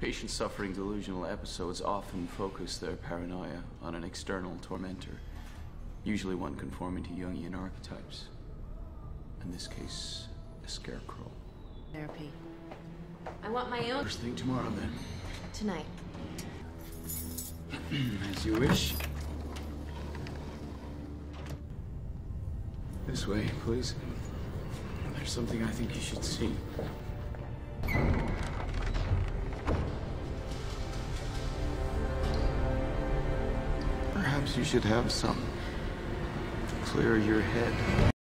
Patients suffering delusional episodes often focus their paranoia on an external tormentor, usually one conforming to Jungian archetypes. In this case, a scarecrow. Therapy. I want my own First thing tomorrow, then. tonight. As you wish. This way, please. There's something I think you should see. Perhaps you should have some. To clear your head.